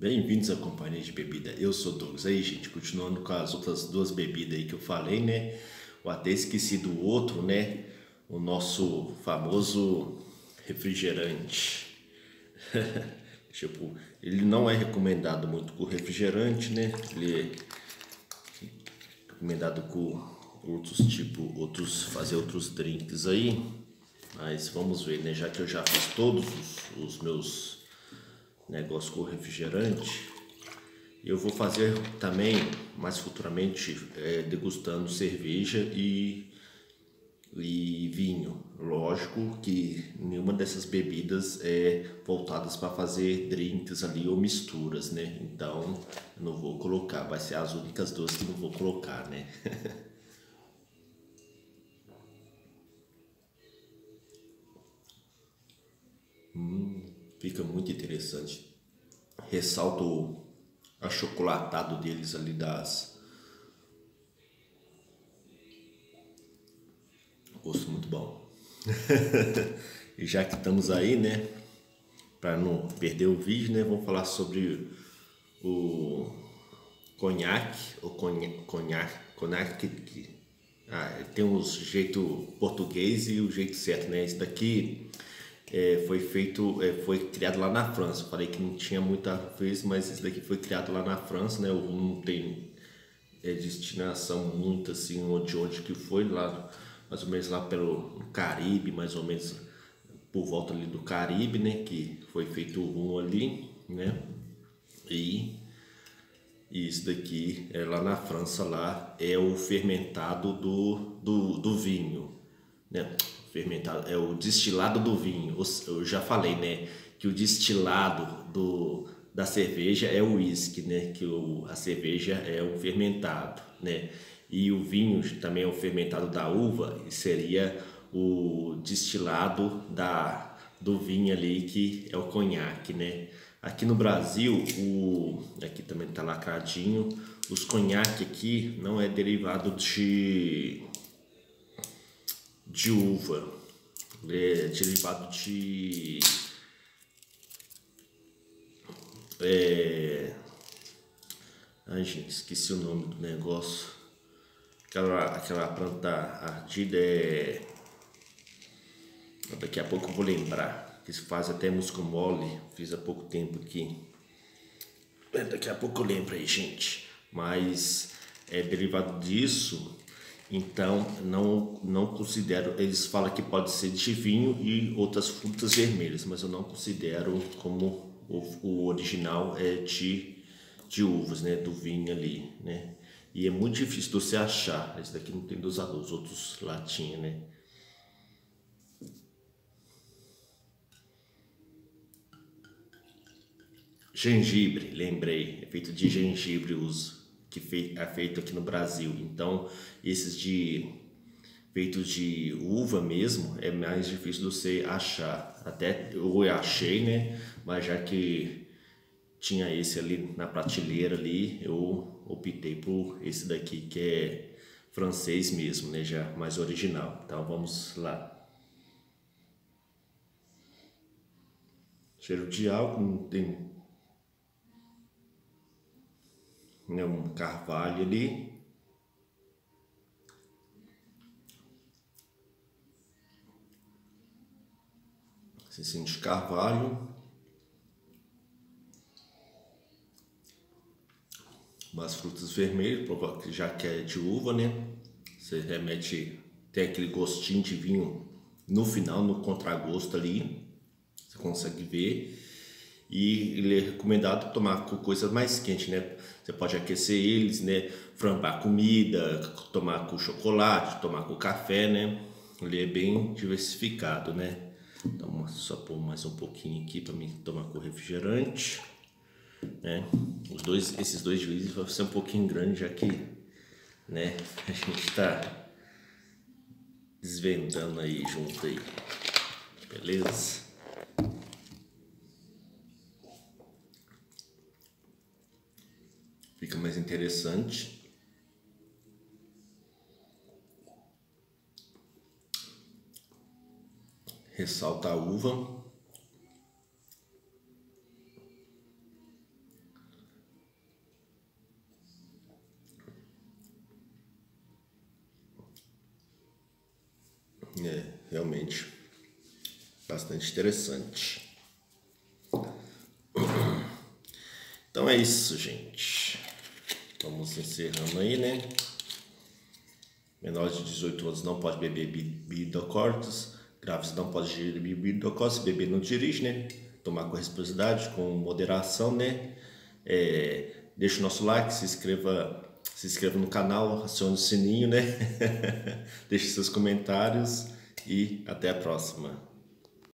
Bem-vindos à companhia de bebida. Eu sou Douglas. Aí, gente, continuando com as outras duas bebidas aí que eu falei, né? Eu até esqueci do outro, né? O nosso famoso refrigerante. tipo, ele não é recomendado muito com refrigerante, né? Ele é recomendado com outros tipo, outros fazer outros drinks aí. Mas vamos ver, né? Já que eu já fiz todos os, os meus negócios com refrigerante, eu vou fazer também, mais futuramente, é, degustando cerveja e, e vinho. Lógico que nenhuma dessas bebidas é voltadas para fazer drinks ali ou misturas, né? Então, não vou colocar, vai ser as únicas duas que não vou colocar, né? muito interessante. Ressalto o achocolatado deles ali das. Gosto muito bom. e já que estamos aí, né? Para não perder o vídeo, né? Vamos falar sobre o conhaque, conhaque, conhaque, conhaque ah, tem um jeito português e o jeito certo, né? Esse daqui é, foi feito, é, foi criado lá na França. Eu falei que não tinha muita vez, mas esse daqui foi criado lá na França, né? Não tem é, destinação muito assim de onde que foi lá, mais ou menos lá pelo Caribe, mais ou menos por volta ali do Caribe, né? Que foi feito o rum ali, né? E, e isso daqui é lá na França lá é o fermentado do, do, do vinho, né? Fermentado, é o destilado do vinho. Eu já falei, né, que o destilado do, da cerveja é o uísque, né, que o, a cerveja é o fermentado, né, e o vinho também é o fermentado da uva e seria o destilado da do vinho ali que é o conhaque, né? Aqui no Brasil, o aqui também tá lacradinho, os conhaque aqui não é derivado de de uva, é, derivado de é, ai gente, esqueci o nome do negócio. Aquela, aquela planta ardida é. Daqui a pouco eu vou lembrar. Que se faz até música mole. Fiz há pouco tempo aqui. É, daqui a pouco eu lembro aí, gente. Mas é derivado disso então, não, não considero, eles falam que pode ser de vinho e outras frutas vermelhas, mas eu não considero como o, o original é de, de uvas, né, do vinho ali, né. E é muito difícil de você achar, esse daqui não tem dosador, os outros lá tinha, né. Gengibre, lembrei, é feito de gengibre uso que é feito aqui no Brasil. Então, esses de feitos de uva mesmo é mais difícil de você achar. Até eu achei, né? Mas já que tinha esse ali na prateleira ali, eu optei por esse daqui que é francês mesmo, né? Já mais original. Então vamos lá. Cheiro de álcool, tem né, um carvalho ali. Você sente carvalho. Umas frutas vermelhas, já que é de uva, né? Você remete, tem aquele gostinho de vinho no final, no contragosto ali. Você consegue ver e ele é recomendado tomar com coisas mais quentes, né? Você pode aquecer eles, né? Frambar comida, tomar com chocolate, tomar com café, né? Ele é bem diversificado, né? Então, só pôr mais um pouquinho aqui para mim tomar com refrigerante, né? Os dois, esses dois juízes vão ser um pouquinho grande já que, né? A gente está desvendando aí junto aí, beleza? interessante. Ressalta a uva. É, realmente bastante interessante. Então é isso, gente. Vamos encerrando aí, né? Menores de 18 anos não pode beber alcoólicas. Grávidos não pode gerir alcoólica. Beber não dirige, né? Tomar com responsabilidade, com moderação, né? É, deixa o nosso like, se inscreva, se inscreva no canal, acione o sininho, né? deixe seus comentários e até a próxima.